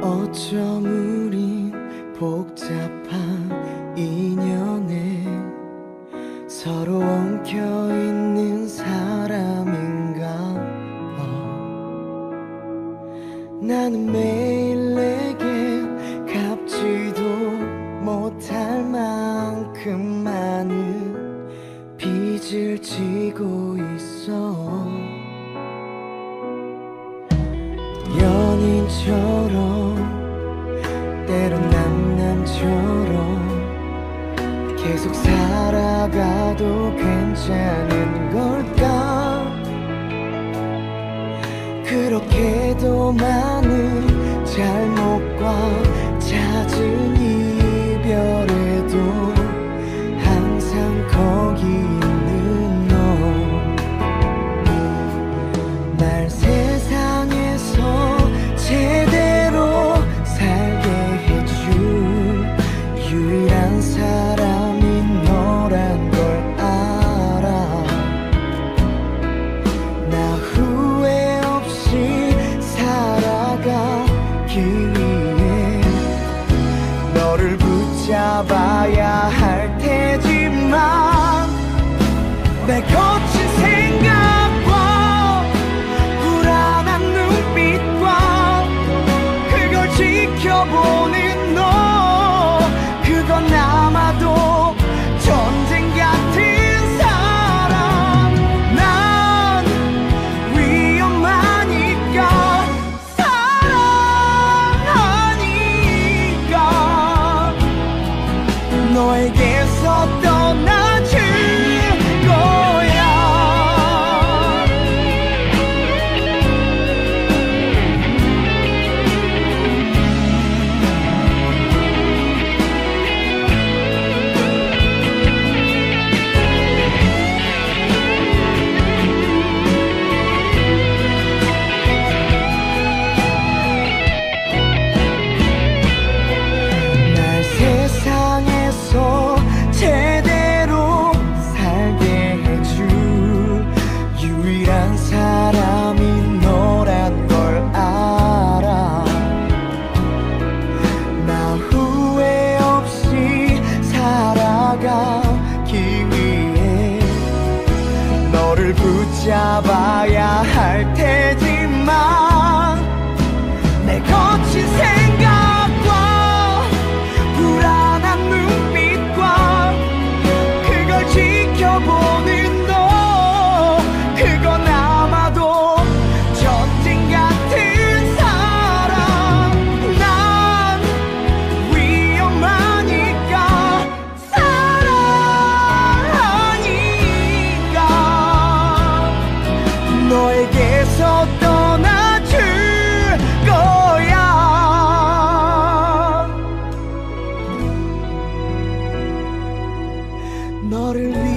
어쩜 우린 복잡한 인연에 서로 엉켜있는 사람인가 봐. 나는 매일 내게 갚지도 못할 만큼 많은 빚을 지고 있어. 연인처럼 때론 남남처럼 계속 살아가도 괜찮은 걸까? 그렇게도 많은 잘못과 찾을 잡아야 할 텐데. 너에게서 떠나줄 거야. 너를